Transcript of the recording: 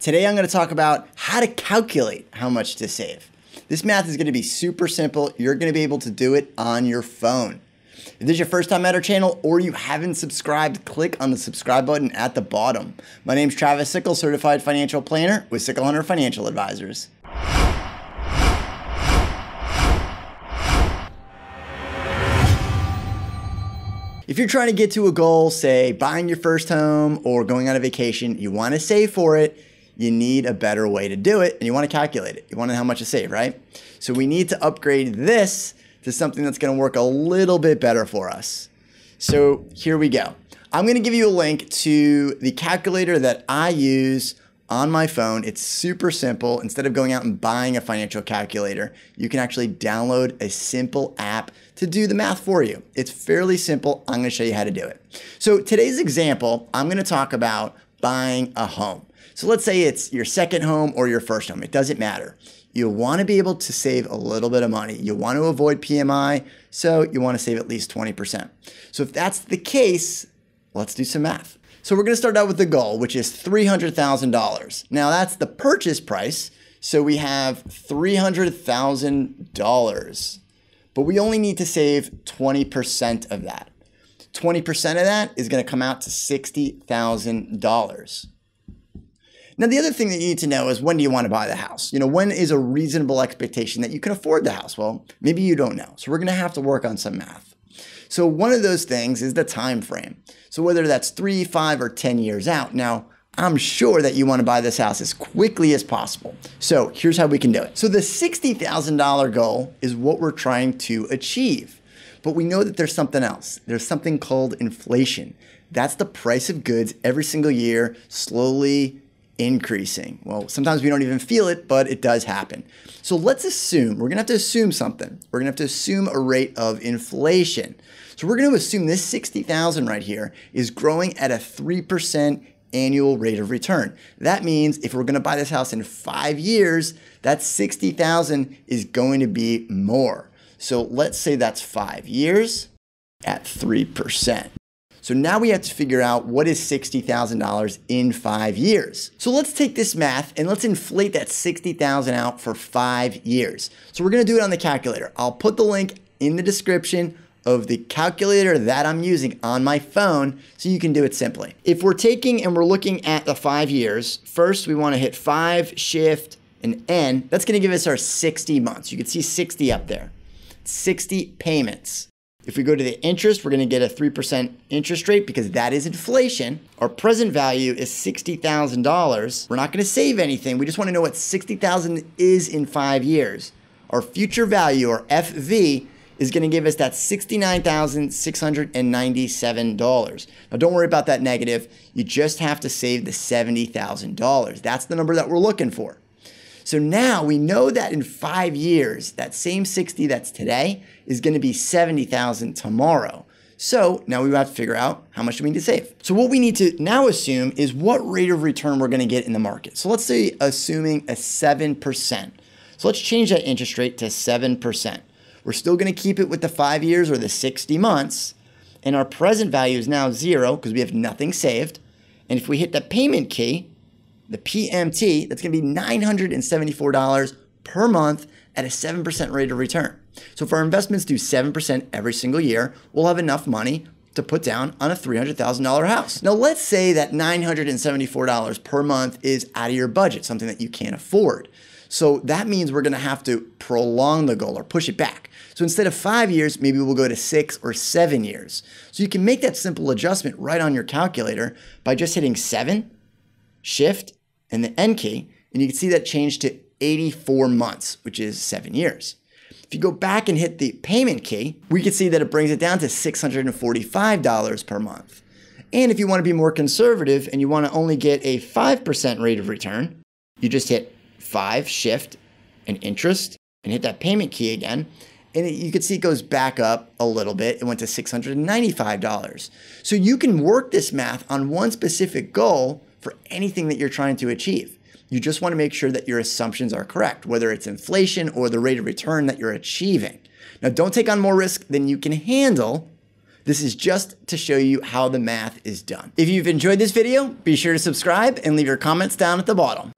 Today I'm going to talk about how to calculate how much to save. This math is going to be super simple. You're going to be able to do it on your phone. If this is your first time at our channel or you haven't subscribed, click on the subscribe button at the bottom. My name is Travis Sickle, certified financial planner with Sickle Hunter Financial Advisors. If you're trying to get to a goal, say buying your first home or going on a vacation, you want to save for it, you need a better way to do it and you want to calculate it. You want to know how much to save, right? So we need to upgrade this to something that's going to work a little bit better for us. So here we go. I'm going to give you a link to the calculator that I use on my phone. It's super simple. Instead of going out and buying a financial calculator, you can actually download a simple app to do the math for you. It's fairly simple. I'm going to show you how to do it. So today's example, I'm going to talk about buying a home. So let's say it's your second home or your first home. It doesn't matter. You want to be able to save a little bit of money. You want to avoid PMI, so you want to save at least 20%. So if that's the case, let's do some math. So we're going to start out with the goal, which is $300,000. Now that's the purchase price. So we have $300,000, but we only need to save 20% of that. 20% of that is going to come out to $60,000. Now, the other thing that you need to know is when do you want to buy the house? You know, when is a reasonable expectation that you can afford the house? Well, maybe you don't know. So we're going to have to work on some math. So one of those things is the time frame. So whether that's three, five, or 10 years out. Now, I'm sure that you want to buy this house as quickly as possible. So here's how we can do it. So the $60,000 goal is what we're trying to achieve. But we know that there's something else. There's something called inflation. That's the price of goods every single year, slowly increasing. Well, sometimes we don't even feel it, but it does happen. So let's assume, we're gonna have to assume something. We're gonna have to assume a rate of inflation. So we're gonna assume this 60,000 right here is growing at a 3% annual rate of return. That means if we're gonna buy this house in five years, that 60,000 is going to be more. So let's say that's five years at 3%. So now we have to figure out what is $60,000 in five years. So let's take this math and let's inflate that 60,000 out for five years. So we're gonna do it on the calculator. I'll put the link in the description of the calculator that I'm using on my phone so you can do it simply. If we're taking and we're looking at the five years, first we wanna hit five, shift, and N. That's gonna give us our 60 months. You can see 60 up there. 60 payments. If we go to the interest, we're going to get a 3% interest rate because that is inflation. Our present value is $60,000. We're not going to save anything. We just want to know what 60,000 is in 5 years. Our future value or FV is going to give us that $69,697. Now don't worry about that negative. You just have to save the $70,000. That's the number that we're looking for. So now we know that in five years, that same 60 that's today is going to be 70,000 tomorrow. So now we have to figure out how much we need to save. So what we need to now assume is what rate of return we're going to get in the market. So let's say assuming a 7%. So let's change that interest rate to 7%. We're still going to keep it with the five years or the 60 months. And our present value is now zero because we have nothing saved. And if we hit the payment key, the PMT, that's going to be $974 per month at a 7% rate of return. So if our investments do 7% every single year, we'll have enough money to put down on a $300,000 house. Now let's say that $974 per month is out of your budget, something that you can't afford. So that means we're gonna have to prolong the goal or push it back. So instead of five years, maybe we'll go to six or seven years. So you can make that simple adjustment right on your calculator by just hitting seven, shift, and the N key, and you can see that changed to 84 months, which is seven years. If you go back and hit the payment key, we can see that it brings it down to $645 per month. And if you want to be more conservative and you want to only get a 5% rate of return, you just hit 5, shift, and interest, and hit that payment key again. And it, you can see it goes back up a little bit. It went to $695. So you can work this math on one specific goal for anything that you're trying to achieve. You just want to make sure that your assumptions are correct, whether it's inflation or the rate of return that you're achieving. Now, don't take on more risk than you can handle This is just to show you how the math is done. If you've enjoyed this video, be sure to subscribe and leave your comments down at the bottom.